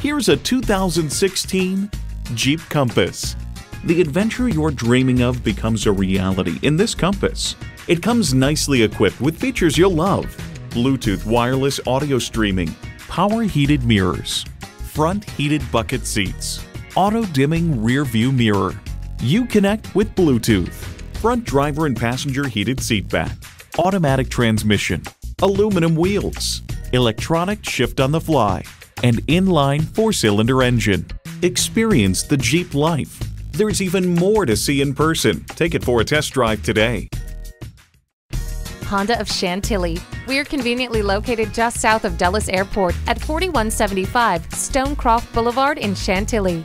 Here's a 2016 Jeep Compass. The adventure you're dreaming of becomes a reality in this Compass. It comes nicely equipped with features you'll love. Bluetooth wireless audio streaming, power heated mirrors, front heated bucket seats, auto dimming rear view mirror. Uconnect with Bluetooth, front driver and passenger heated seat back, automatic transmission, aluminum wheels, electronic shift on the fly, and inline four cylinder engine. Experience the Jeep life. There's even more to see in person. Take it for a test drive today. Honda of Chantilly. We're conveniently located just south of Dulles Airport at 4175 Stonecroft Boulevard in Chantilly.